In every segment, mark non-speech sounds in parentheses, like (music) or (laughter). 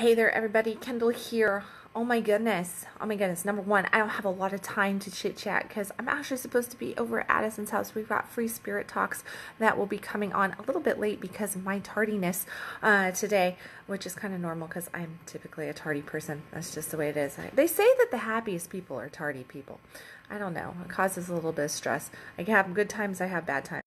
Hey there, everybody. Kendal here. Oh my goodness. Oh my goodness. Number one, I don't have a lot of time to chit chat because I'm actually supposed to be over at Addison's house. We've got free spirit talks that will be coming on a little bit late because of my tardiness uh, today, which is kind of normal because I'm typically a tardy person. That's just the way it is. They say that the happiest people are tardy people. I don't know. It causes a little bit of stress. I have good times, I have bad times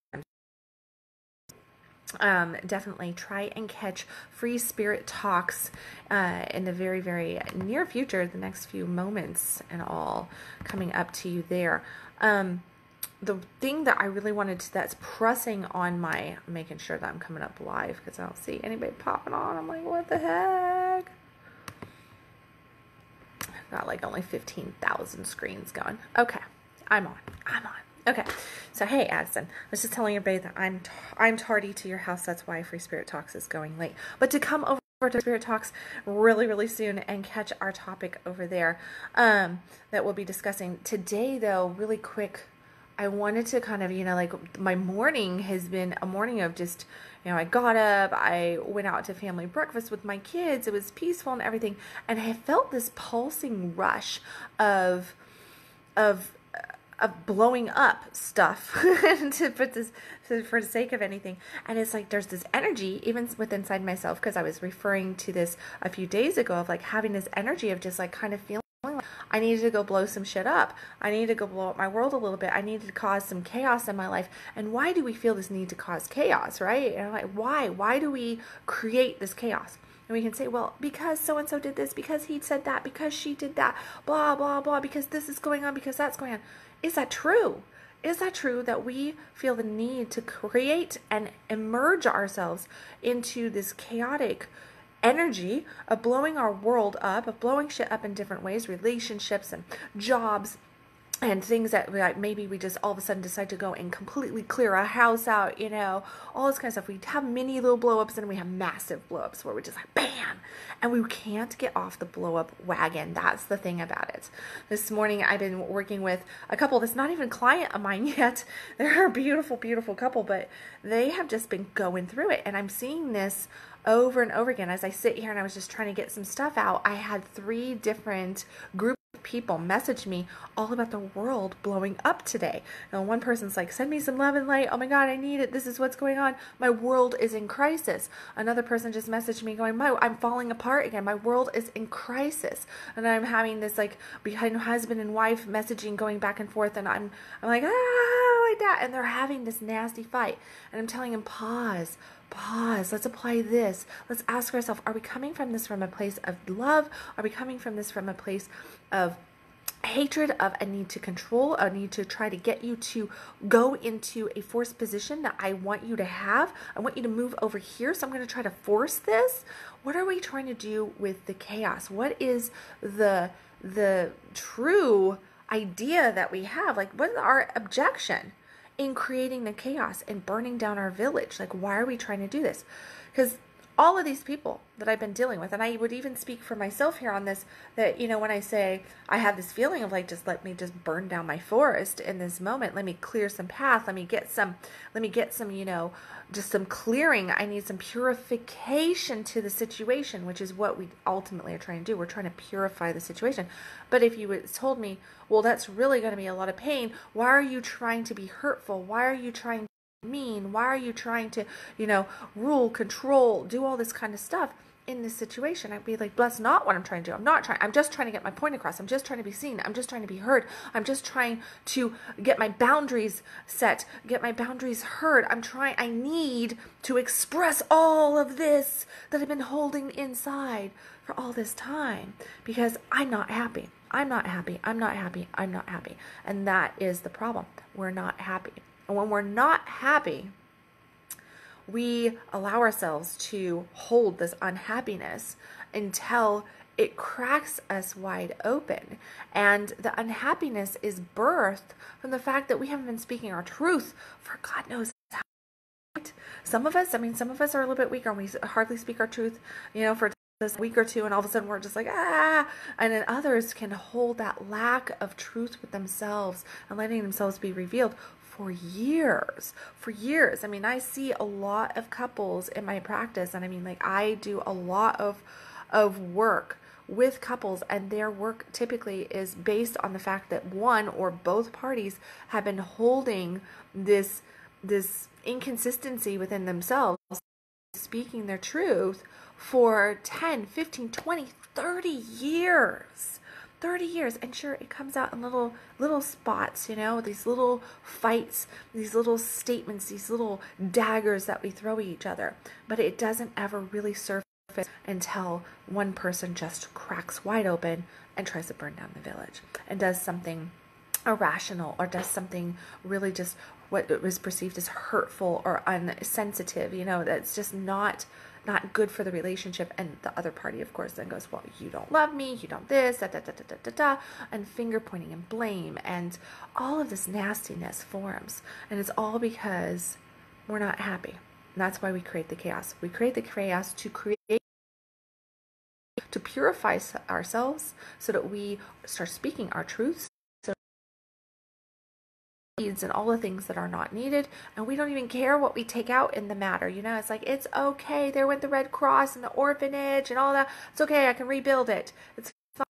um, definitely try and catch free spirit talks uh, in the very, very near future, the next few moments and all coming up to you there. Um, the thing that I really wanted to, that's pressing on my, making sure that I'm coming up live because I don't see anybody popping on. I'm like, what the heck? I've got like only 15,000 screens going. Okay, I'm on. I'm on. Okay, so hey Addison, I was just telling everybody that I'm I'm tardy to your house. That's why Free Spirit Talks is going late. But to come over to Spirit Talks really really soon and catch our topic over there um, that we'll be discussing today. Though, really quick, I wanted to kind of you know like my morning has been a morning of just you know I got up, I went out to family breakfast with my kids. It was peaceful and everything, and I felt this pulsing rush of of of blowing up stuff (laughs) to put this for the sake of anything and it's like there's this energy even within inside myself because i was referring to this a few days ago of like having this energy of just like kind of feeling like I needed to go blow some shit up. I needed to go blow up my world a little bit. I needed to cause some chaos in my life. And why do we feel this need to cause chaos, right? And I'm like, why? Why do we create this chaos? And we can say, well, because so and so did this, because he said that, because she did that, blah, blah, blah, because this is going on, because that's going on. Is that true? Is that true that we feel the need to create and emerge ourselves into this chaotic energy of blowing our world up, of blowing shit up in different ways, relationships and jobs and things that like maybe we just all of a sudden decide to go and completely clear a house out, you know, all this kind of stuff. We have mini little blow ups and we have massive blow ups where we're just like bam, and we can't get off the blow up wagon. That's the thing about it. This morning I've been working with a couple that's not even client of mine (laughs) yet. They're a beautiful, beautiful couple, but they have just been going through it, and I'm seeing this over and over again as I sit here and I was just trying to get some stuff out. I had three different groups people message me all about the world blowing up today. Now, one person's like, send me some love and light. Oh my God, I need it. This is what's going on. My world is in crisis. Another person just messaged me going, my, I'm falling apart again. My world is in crisis. And I'm having this like behind husband and wife messaging going back and forth. And I'm, I'm like, ah, like that. And they're having this nasty fight. And I'm telling him, pause, pause. Let's apply this. Let's ask ourselves are we coming from this from a place of love? Are we coming from this from a place of hatred of a need to control a need to try to get you to go into a forced position that i want you to have i want you to move over here so i'm going to try to force this what are we trying to do with the chaos what is the the true idea that we have like what is our objection in creating the chaos and burning down our village. Like, why are we trying to do this? Because all of these people that I've been dealing with, and I would even speak for myself here on this, that, you know, when I say I have this feeling of like, just let me just burn down my forest in this moment, let me clear some path, let me get some, let me get some, you know, just some clearing. I need some purification to the situation, which is what we ultimately are trying to do. We're trying to purify the situation. But if you told me, well, that's really going to be a lot of pain, why are you trying to be hurtful? Why are you trying mean? Why are you trying to, you know, rule, control, do all this kind of stuff? in this situation, I'd be like, that's not what I'm trying to do. I'm not trying, I'm just trying to get my point across. I'm just trying to be seen. I'm just trying to be heard. I'm just trying to get my boundaries set, get my boundaries heard. I'm trying, I need to express all of this that I've been holding inside for all this time because I'm not happy. I'm not happy. I'm not happy. I'm not happy. And that is the problem. We're not happy. And when we're not happy, we allow ourselves to hold this unhappiness until it cracks us wide open. And the unhappiness is birthed from the fact that we haven't been speaking our truth for God knows how. Some of us, I mean, some of us are a little bit weaker and we hardly speak our truth, you know, for this week or two and all of a sudden we're just like ah and then others can hold that lack of truth with themselves and letting themselves be revealed for years for years. I mean i see a lot of couples in my practice and i mean like i do a lot of of work with couples and their work typically is based on the fact that one or both parties have been holding this this inconsistency within themselves speaking their truth for 10 15 20 30 years 30 years and sure it comes out in little little spots you know these little fights these little statements these little daggers that we throw at each other. But it doesn't ever really surface until one person just cracks wide open and tries to burn down the village and does something irrational or does something really just what was perceived as hurtful or unsensitive you know that's just not not good for the relationship and the other party of course then goes well you don't love me you don't this da da da da da da, da and finger pointing and blame and all of this nastiness forms. And it's all because we're not happy. And that's why we create the chaos. We create the chaos to create to purify ourselves so that we start speaking our truths and all the things that are not needed and we don't even care what we take out in the matter you know it's like it's okay there went the red cross and the orphanage and all that it's okay i can rebuild it it's fine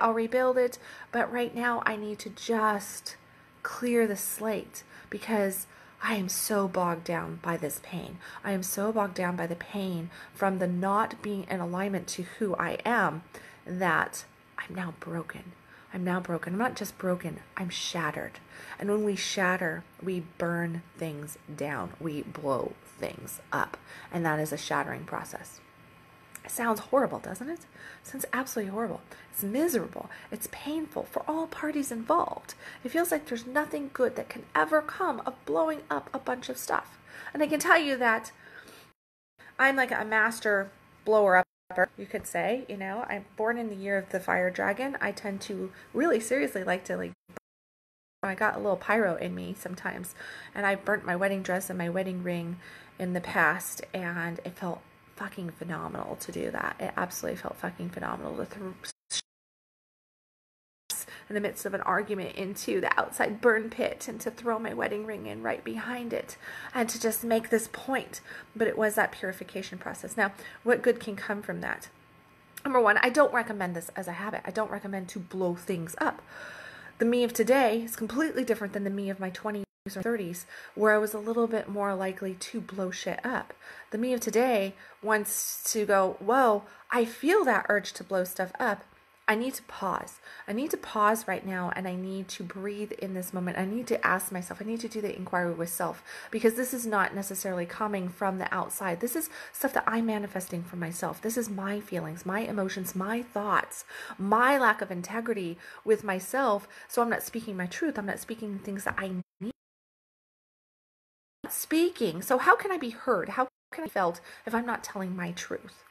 i'll rebuild it but right now i need to just clear the slate because I am so bogged down by this pain. I am so bogged down by the pain from the not being in alignment to who I am that I'm now broken. I'm now broken. I'm not just broken, I'm shattered. And when we shatter, we burn things down, we blow things up. And that is a shattering process. It sounds horrible, doesn't it? it? Sounds absolutely horrible. It's miserable. It's painful for all parties involved. It feels like there's nothing good that can ever come of blowing up a bunch of stuff. And I can tell you that I'm like a master blower up you could say you know i'm born in the year of the fire dragon i tend to really seriously like to like I got a little pyro in me sometimes, and I burnt my wedding dress and my wedding ring in the past, and it felt fucking phenomenal to do that. It absolutely felt fucking phenomenal to throw in the midst of an argument into the outside burn pit and to throw my wedding ring in right behind it and to just make this point. But it was that purification process. Now, what good can come from that? Number one, I don't recommend this as a habit. I don't recommend to blow things up. The me of today is completely different than the me of my 20s or 30s, where I was a little bit more likely to blow shit up. The me of today wants to go, Whoa, I feel that urge to blow stuff up. I need to pause. I need to pause right now and I need to breathe in this moment. I need to ask myself, I need to do the inquiry with self because this is not necessarily coming from the outside. This is stuff that I'm manifesting for myself. This is my feelings, my emotions, my thoughts, my lack of integrity with myself. So I'm not speaking my truth. I'm not speaking things that I need. Speaking. So how can I be heard? How can I felt if I'm not telling my truth?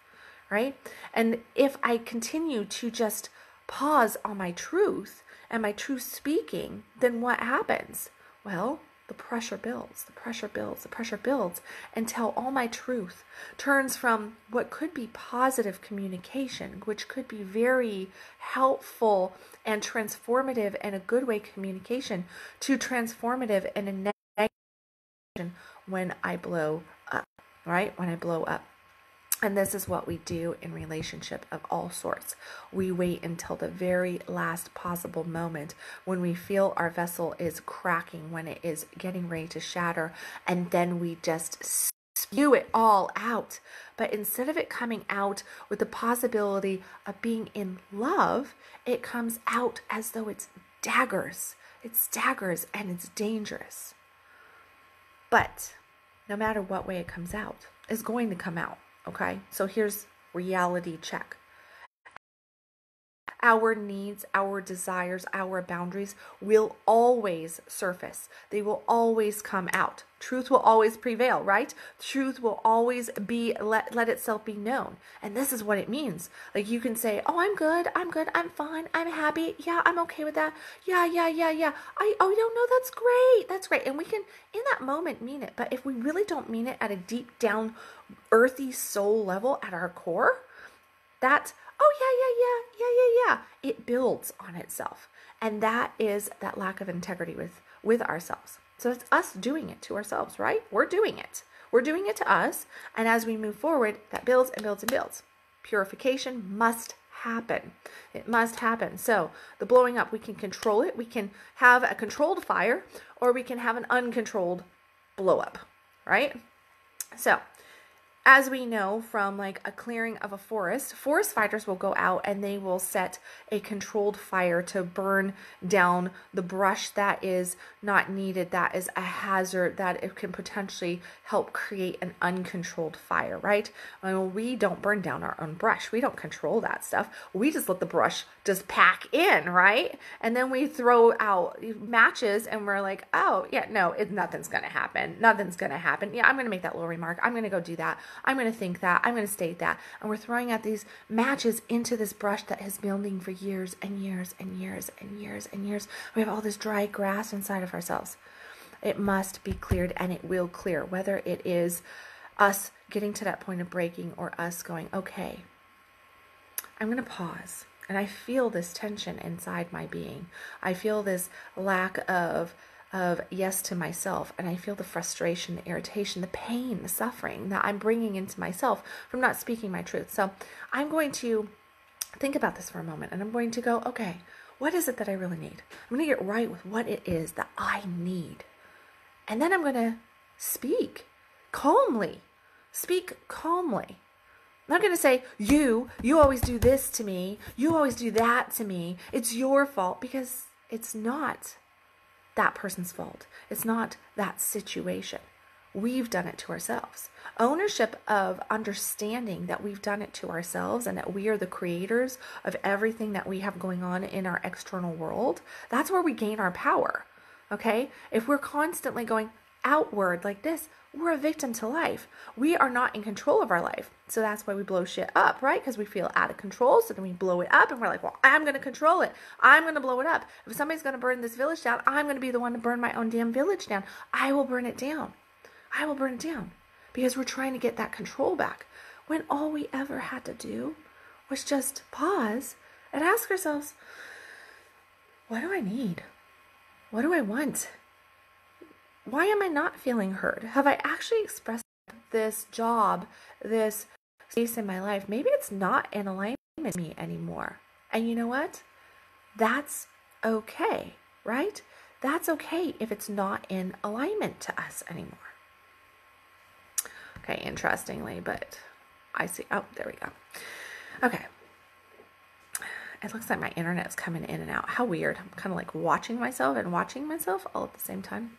Right? And if I continue to just pause on my truth and my truth speaking, then what happens? Well, the pressure builds, the pressure builds, the pressure builds until all my truth turns from what could be positive communication, which could be very helpful and transformative and a good way communication, to transformative and a negative when I blow up, right? When I blow up. And this is what we do in relationship of all sorts. We wait until the very last possible moment when we feel our vessel is cracking, when it is getting ready to shatter, and then we just spew it all out. But instead of it coming out with the possibility of being in love, it comes out as though it's daggers. It's daggers and it's dangerous. But no matter what way it comes out, it's going to come out. Okay, so here's reality check. Our needs, our desires, our boundaries will always surface. They will always come out. Truth will always prevail, right? Truth will always be let let itself be known. And this is what it means. Like you can say, "Oh, I'm good. I'm good. I'm fine. I'm happy. Yeah, I'm okay with that. Yeah, yeah, yeah, yeah. I oh, don't know. That's great. That's great." And we can in that moment mean it. But if we really don't mean it at a deep down earthy soul level at our core, that oh yeah, yeah, yeah, yeah, yeah, yeah, it builds on itself. And that is that lack of integrity with with ourselves. So it's us doing it to ourselves, right? We're doing it. We're doing it to us. And as we move forward, that builds and builds and builds. purification must happen. It must happen. So, the blowing up, we can control it. We can have a controlled fire or we can have an uncontrolled blow up, right? So, as we know from like a clearing of a forest, forest fighters will go out and they will set a controlled fire to burn down the brush that is not needed, that is a hazard, that it can potentially help create an uncontrolled fire, right? I mean, we don't burn down our own brush. We don't control that stuff. We just let the brush just pack in, right? And then we throw out matches and we're like, oh, yeah, no, it, nothing's going to happen. Nothing's going to happen. Yeah, I'm going to make that little remark. I'm going to go do that. I'm going to think that. I'm going to state that. And we're throwing out these matches into this brush that has been building for years and years and years and years and years. We have all this dry grass inside of ourselves. It must be cleared and it will clear, whether it is us getting to that point of breaking or us going, okay, I'm going to pause. And I feel this tension inside my being. I feel this lack of of yes to myself and I feel the frustration, the irritation, the pain, the suffering that I'm bringing into myself from not speaking my truth. So I'm going to think about this for a moment and I'm going to go, okay, what is it that I really need? I'm going to get right with what it is that I need. And then I'm going to speak calmly. Speak calmly. I'm not going to say, you, you always do this to me. You always do that to me. It's your fault because it's not that person's fault. It's not that situation. We've done it to ourselves. Ownership of understanding that we've done it to ourselves and that we are the creators of everything that we have going on in our external world, that's where we gain our power. Okay? If we're constantly going outward like this, we're a victim to life. We are not in control of our life. So that's why we blow shit up, right? Because we feel out of control. So then we blow it up and we're like, well, I'm going to control it. I'm going to blow it up. If somebody's going to burn this village down, I'm going to be the one to burn my own damn village down. I will burn it down. I will burn it down because we're trying to get that control back when all we ever had to do was just pause and ask ourselves, what do I need? What do I want? Why am I not feeling heard? Have I actually expressed this job, this space in my life? Maybe it's not in alignment with me anymore. And you know what? That's okay, right? That's okay if it's not in alignment to us anymore. Okay, interestingly, but I see. Oh, there we go. Okay. It looks like my internet's coming in and out. How weird. I'm kind of like watching myself and watching myself all at the same time.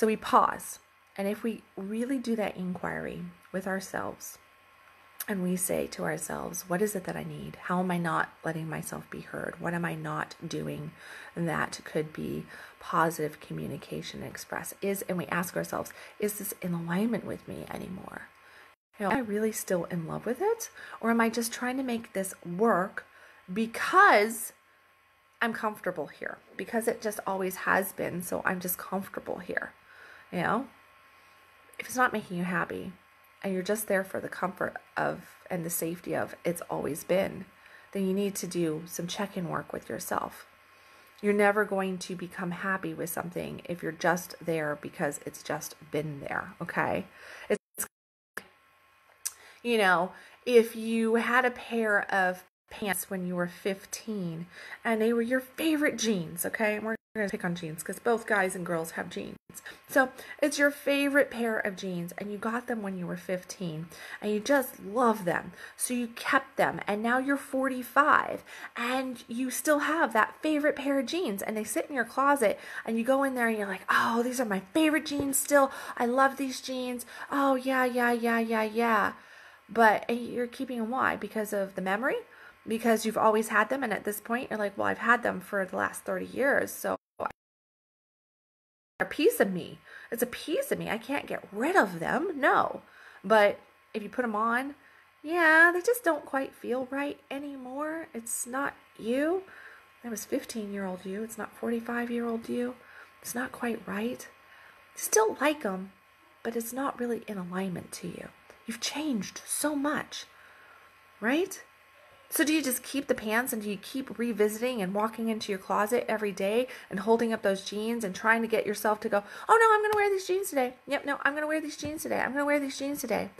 So we pause. And if we really do that inquiry with ourselves and we say to ourselves, what is it that I need? How am I not letting myself be heard? What am I not doing that could be positive communication express? Is and we ask ourselves, is this in alignment with me anymore? You know, am I really still in love with it? Or am I just trying to make this work because I'm comfortable here? Because it just always has been, so I'm just comfortable here. You know, if it's not making you happy and you're just there for the comfort of and the safety of it's always been, then you need to do some check in work with yourself. You're never going to become happy with something if you're just there because it's just been there, okay? It's, you know, if you had a pair of pants when you were 15 and they were your favorite jeans, okay? We're going to pick on jeans because both guys and girls have jeans. So it's your favorite pair of jeans and you got them when you were 15 and you just love them. So you kept them and now you're 45 and you still have that favorite pair of jeans and they sit in your closet and you go in there and you're like, oh, these are my favorite jeans still. I love these jeans. Oh, yeah, yeah, yeah, yeah, yeah. But eh, you're keeping them why? Because of the memory? because you've always had them and at this point you're like well i've had them for the last 30 years so a piece of me. It's a piece of me. I can't get rid of them no. But if you put them on yeah they just don't quite feel right anymore. It's not you. That was 15 year old you. It's not 45 year old you. It's not quite right. Still like them but it's not really in alignment to you. You've changed so much right so do you just keep the pants and do you keep revisiting and walking into your closet every day and holding up those jeans and trying to get yourself to go, oh no, I'm going to wear these jeans today. Yep, no, I'm going to wear these jeans today. I'm going to wear these jeans today.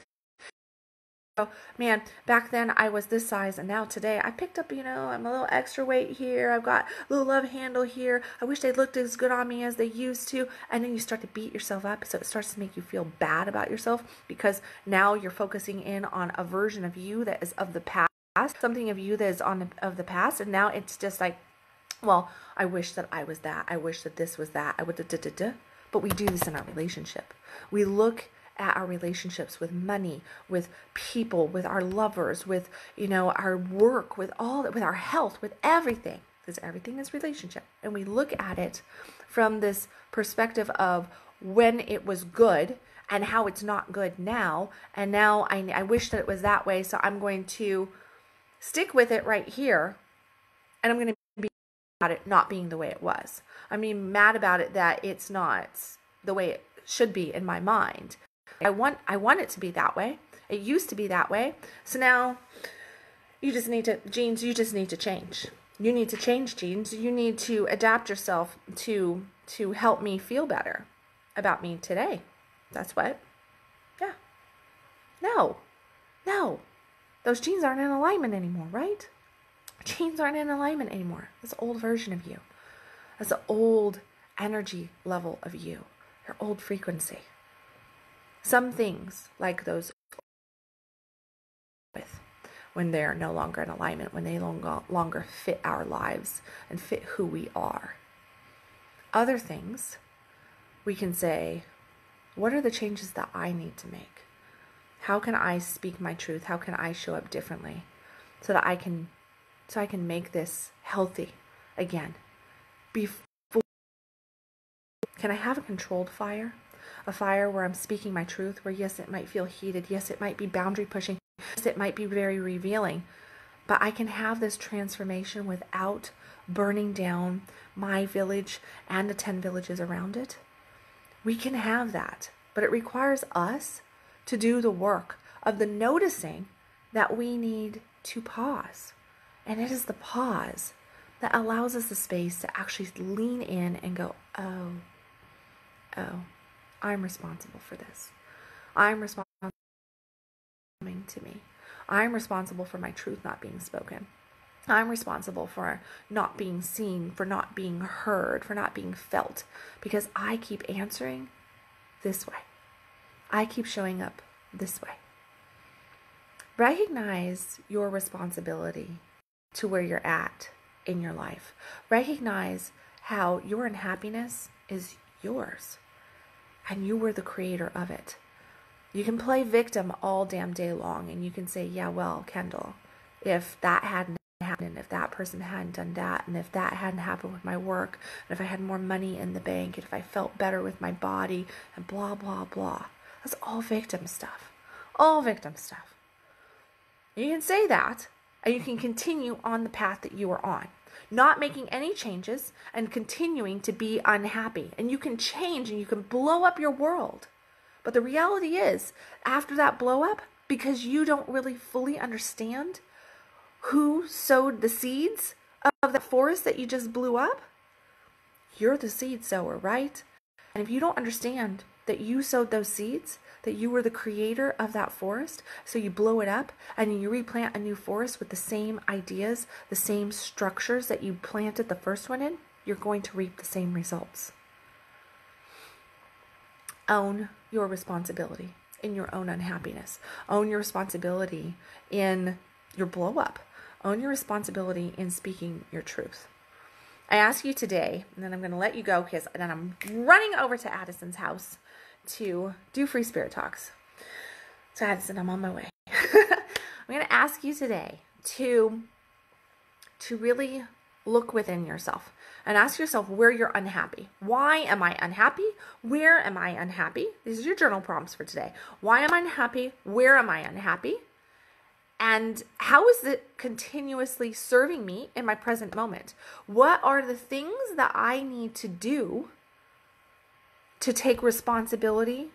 So, man, back then I was this size, and now today I picked up, you know, I'm a little extra weight here. I've got a little love handle here. I wish they looked as good on me as they used to. And then you start to beat yourself up. So it starts to make you feel bad about yourself because now you're focusing in on a version of you that is of the past, something of you that is on the, of the past. And now it's just like, well, I wish that I was that. I wish that this was that. I would, da, da, da, da. But we do this in our relationship. We look at our relationships with money, with people, with our lovers, with you know our work, with all with our health, with everything. Because everything is relationship, and we look at it from this perspective of when it was good and how it's not good now, and now I, I wish that it was that way, so I'm going to stick with it right here, and I'm going to be about it not being the way it was. I mean, mad about it that it's not the way it should be in my mind. I want I want it to be that way. It used to be that way. So now you just need to jeans, you just need to change. You need to change jeans. You need to adapt yourself to to help me feel better about me today. That's what. Yeah. No. No. Those jeans aren't in alignment anymore, right? Jeans aren't in alignment anymore. This old version of you. That's the old energy level of you. Your old frequency. Some things, like those with when they're no longer in alignment, when they no longer fit our lives and fit who we are. Other things, we can say, what are the changes that I need to make? How can I speak my truth? How can I show up differently so that I can so I can make this healthy again? Before can I have a controlled fire? a fire where I'm speaking my truth, where yes, it might feel heated, yes, it might be boundary pushing, yes, it might be very revealing, but I can have this transformation without burning down my village and the 10 villages around it. We can have that, but it requires us to do the work of the noticing that we need to pause. And it is the pause that allows us the space to actually lean in and go, oh, oh, I'm responsible for this. I'm responsible coming to me. I'm responsible for my truth not being spoken. I'm responsible for not being seen, for not being heard, for not being felt, because I keep answering this way. I keep showing up this way. Recognize your responsibility to where you're at in your life. Recognize how your unhappiness is yours and you were the creator of it. You can play victim all damn day long and you can say, yeah, well, Kendal, if that hadn't happened, if that person hadn't done that, and if that hadn't happened with my work, and if I had more money in the bank, and if I felt better with my body, and blah, blah, blah. That's all victim stuff. All victim stuff. You can say that, and you can continue on the path that you are on not making any changes and continuing to be unhappy. And you can change and you can blow up your world. But the reality is, after that blow up, because you don't really fully understand who sowed the seeds of the forest that you just blew up, you're the seed sower, right? And if you don't understand that you sowed those seeds, that you were the creator of that forest. So you blow it up and you replant a new forest with the same ideas, the same structures that you planted the first one in, you're going to reap the same results. Own your responsibility in your own unhappiness. Own your responsibility in your blow up. Own your responsibility in speaking your truth. I ask you today, and then I'm going to let you go because then I'm running over to Addison's house to do free spirit talks. So Addison, I'm on my way. (laughs) I'm going to ask you today to to really look within yourself and ask yourself where you're unhappy. Why am I unhappy? Where am I unhappy? These are your journal prompts for today. Why am I unhappy? Where am I unhappy? And how is it continuously serving me in my present moment? What are the things that I need to do to take responsibility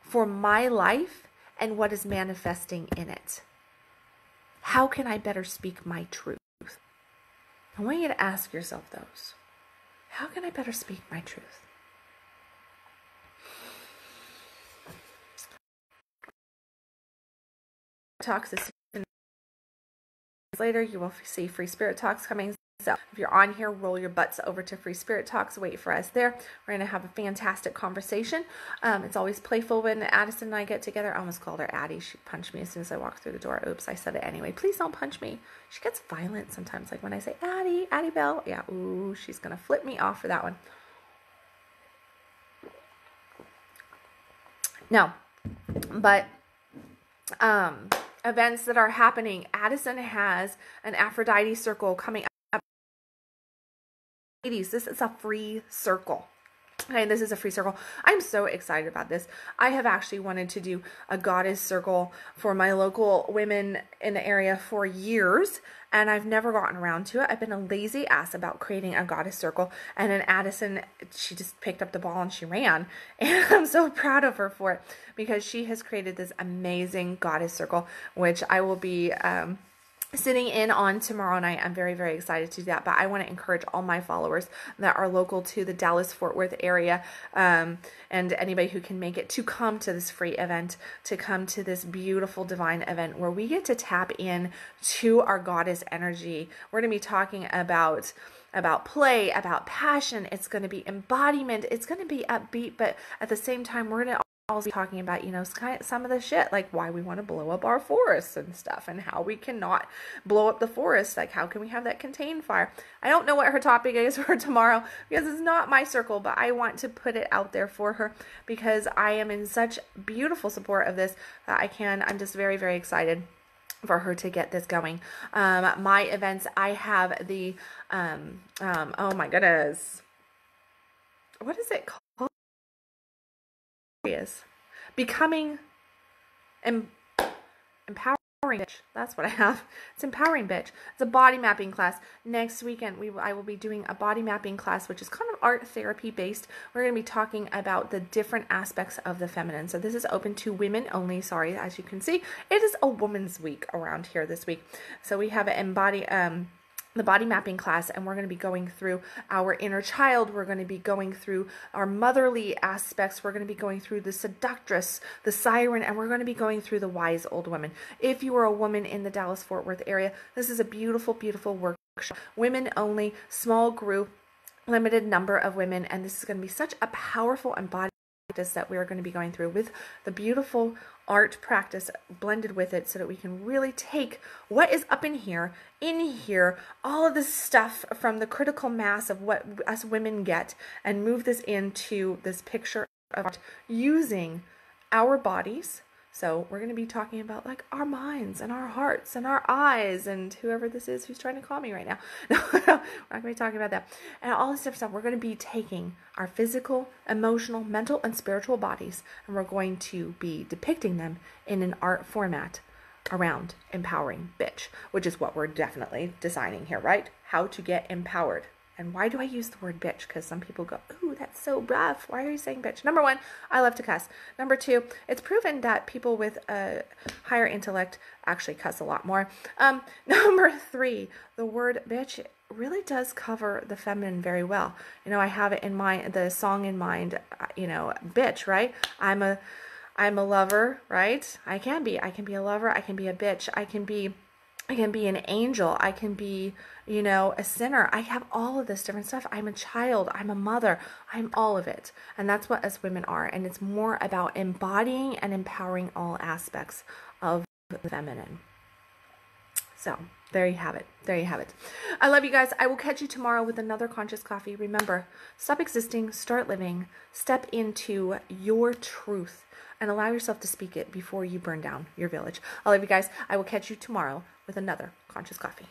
for my life and what is manifesting in it. How can I better speak my truth? I want you to ask yourself those. How can I better speak my truth? Talks later. You will see Free Spirit Talks coming. So if you're on here, roll your butts over to Free Spirit Talks. Wait for us there. We're going to have a fantastic conversation. Um, it's always playful when Addison and I get together. I almost called her Addie. She punched me as soon as I walked through the door. Oops, I said it anyway. Please don't punch me. She gets violent sometimes. Like when I say Addie, Addie Bell. Yeah, ooh, she's going to flip me off for that one. No, but um events that are happening. Addison has an Aphrodite circle coming. Ladies, this is a free circle. Okay, this is a free circle. I'm so excited about this. I have actually wanted to do a goddess circle for my local women in the area for years, and I've never gotten around to it. I've been a lazy ass about creating a goddess circle, and then Addison, she just picked up the ball and she ran, (laughs) and I'm so proud of her for it because she has created this amazing goddess circle, which I will be. Um, sitting in on tomorrow night. I'm very, very excited to do that. But I want to encourage all my followers that are local to the Dallas Fort Worth area um, and anybody who can make it to come to this free event, to come to this beautiful divine event where we get to tap in to our goddess energy. We're going to be talking about about play, about passion. It's going to be embodiment. It's going to be upbeat, but at the same time, we're going to also talking about, you know, some of the shit, like why we want to blow up our forests and stuff, and how we cannot blow up the forest. Like, how can we have that contained fire? I don't know what her topic is (laughs) for tomorrow because it's not my circle, but I want to put it out there for her because I am in such beautiful support of this that I can. I'm just very, very excited for her to get this going. Um, my events, I have the, um, um, oh my goodness, what is it called? Is. Becoming em- empowering bitch. That's what i have. (laughs) It's empowering bitch. It's a body mapping class. Next weekend we i will be doing a body mapping class which is kind of art therapy based. We're going to be talking about the different aspects of the feminine. So this is open to women only. Sorry as you can see it is a woman's week around here this week. So we have an embody um the body mapping class and we're going to be going through our inner child. We're going to be going through our motherly aspects. We're going to be going through the seductress the siren and we're going to be going through the wise old woman. If you are a woman in the dallas fort worth area this is a beautiful beautiful workshop. Women only small group limited number of women and this is going to be such a powerful and body that we are going to be going through with the beautiful art practice blended with it so that we can really take what is up in here, in here, all of this stuff from the critical mass of what us women get and move this into this picture of art using our bodies so we're going to be talking about like our minds and our hearts and our eyes and whoever this is who's trying to call me right now. (laughs) No, we're not going to be talking about that. And all this different stuff. We're going to be taking our physical, emotional, mental, and spiritual bodies and we're going to be depicting them in an art format around empowering bitch, which is what we're definitely designing here, right? How to get empowered. And why do I use the word bitch? Because some people go, ooh, that's so rough. Why are you saying bitch? Number one, I love to cuss. Number two, it's proven that people with a higher intellect actually cuss a lot more. Um, (laughs) number three, the word bitch really does cover the feminine very well. You know, I have it in mind, the song in mind, uh, you know, bitch, right? I'm a, I'm a lover, right? I can be. I can be a lover. I can be a bitch. I can be I can be an angel. I can be, you know, a sinner. I have all of this different stuff. I'm a child. I'm a mother. I'm all of it. And that's what us women are. And it's more about embodying and empowering all aspects of the feminine. So there you have it. There you have it. I love you guys. I will catch you tomorrow with another conscious coffee. Remember, stop existing, start living, step into your truth and allow yourself to speak it before you burn down your village. I love you guys. I will catch you tomorrow with another Conscious Coffee.